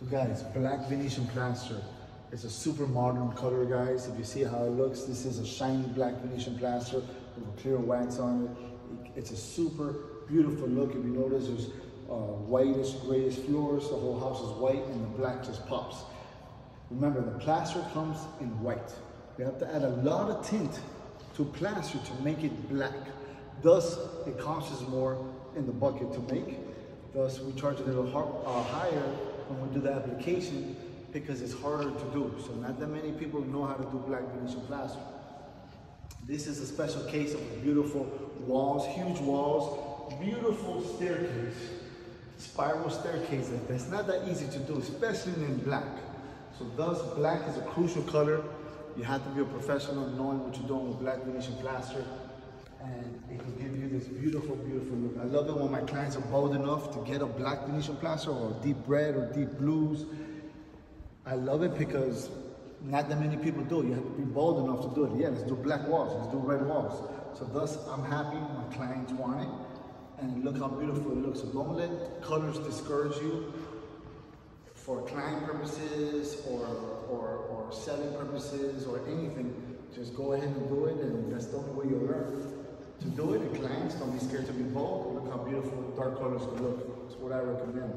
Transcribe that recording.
So guys, black Venetian plaster. It's a super modern color, guys. If you see how it looks, this is a shiny black Venetian plaster with a clear wax on it. It's a super beautiful look. If you notice, there's uh, whitish, grayish floors. The whole house is white and the black just pops. Remember, the plaster comes in white. You have to add a lot of tint to plaster to make it black. Thus, it costs more in the bucket to make. Thus, we charge a little uh, higher do the application because it's harder to do. So not that many people know how to do black Venetian plaster. This is a special case of beautiful walls, huge walls, beautiful staircase, spiral staircase. That's not that easy to do, especially in black. So thus, black is a crucial color. You have to be a professional knowing what you're doing with black Venetian plaster. And this beautiful, beautiful look. I love it when my clients are bold enough to get a black Venetian plaster or deep red or deep blues. I love it because not that many people do. You have to be bold enough to do it. Yeah, let's do black walls, let's do red walls. So thus, I'm happy my clients want it. And look how beautiful it looks. So don't let colors discourage you for client purposes or, or, or selling purposes or anything. Just go ahead and do it and that's the only way you'll learn. To do it, the clients don't be scared to be bold. Look how beautiful dark colors can look. That's what I recommend.